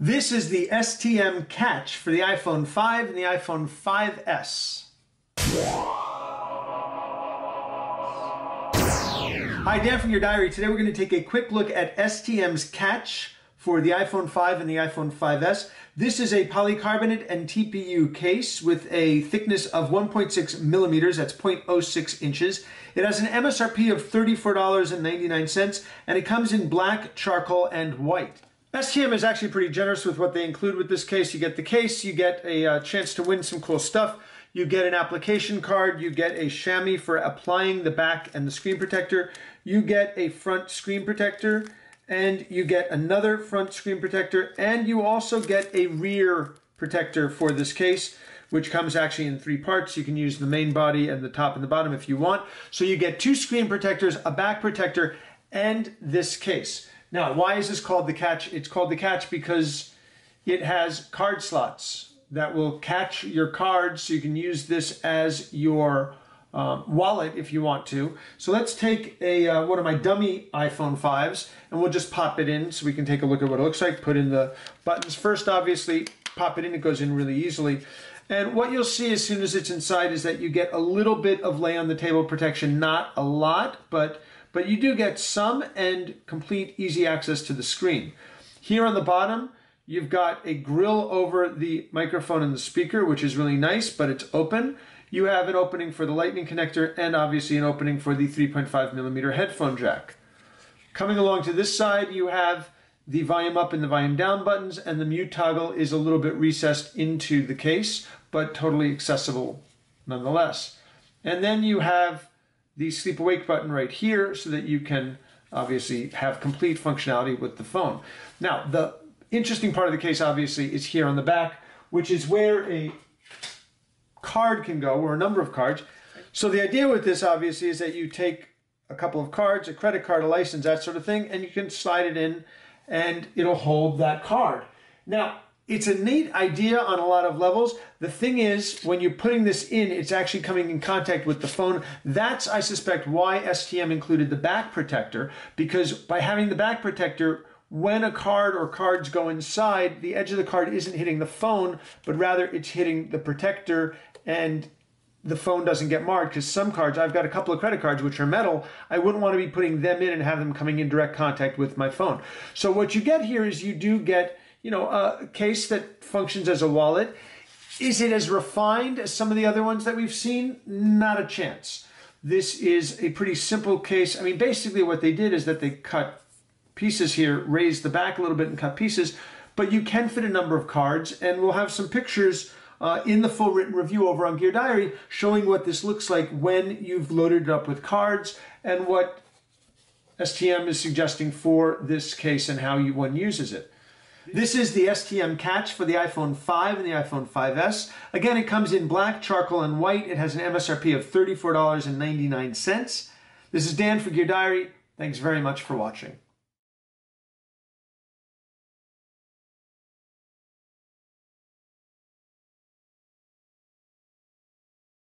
This is the STM catch for the iPhone 5 and the iPhone 5S. Hi, Dan from Gear Diary. Today we're going to take a quick look at STM's catch for the iPhone 5 and the iPhone 5S. This is a polycarbonate and TPU case with a thickness of 1.6 millimeters, that's 0.06 inches. It has an MSRP of $34.99 and it comes in black, charcoal, and white. STM is actually pretty generous with what they include with this case. You get the case, you get a uh, chance to win some cool stuff. You get an application card, you get a chamois for applying the back and the screen protector. You get a front screen protector and you get another front screen protector and you also get a rear protector for this case which comes actually in three parts. You can use the main body and the top and the bottom if you want. So you get two screen protectors, a back protector, and this case. Now, why is this called the catch? It's called the catch because it has card slots that will catch your cards so you can use this as your um, wallet if you want to. So let's take a uh, one of my dummy iPhone 5s and we'll just pop it in so we can take a look at what it looks like. Put in the buttons first, obviously, pop it in, it goes in really easily. And what you'll see as soon as it's inside is that you get a little bit of lay on the table protection, not a lot, but but you do get some and complete easy access to the screen. Here on the bottom, you've got a grill over the microphone and the speaker, which is really nice, but it's open. You have an opening for the lightning connector and obviously an opening for the 3.5 millimeter headphone jack. Coming along to this side, you have the volume up and the volume down buttons, and the mute toggle is a little bit recessed into the case, but totally accessible nonetheless. And then you have the sleep awake button right here so that you can obviously have complete functionality with the phone. Now, the interesting part of the case obviously is here on the back, which is where a card can go, or a number of cards. So the idea with this obviously is that you take a couple of cards, a credit card, a license, that sort of thing, and you can slide it in and it'll hold that card. Now, it's a neat idea on a lot of levels. The thing is, when you're putting this in, it's actually coming in contact with the phone. That's, I suspect, why STM included the back protector, because by having the back protector, when a card or cards go inside, the edge of the card isn't hitting the phone, but rather it's hitting the protector and the phone doesn't get marred because some cards, I've got a couple of credit cards which are metal, I wouldn't want to be putting them in and have them coming in direct contact with my phone. So what you get here is you do get you know, a case that functions as a wallet. Is it as refined as some of the other ones that we've seen? Not a chance. This is a pretty simple case. I mean, basically what they did is that they cut pieces here, raised the back a little bit and cut pieces, but you can fit a number of cards and we'll have some pictures uh, in the full written review over on Gear Diary showing what this looks like when you've loaded it up with cards and what STM is suggesting for this case and how you, one uses it. This is the STM catch for the iPhone 5 and the iPhone 5S. Again, it comes in black, charcoal, and white. It has an MSRP of $34.99. This is Dan for Gear Diary. Thanks very much for watching.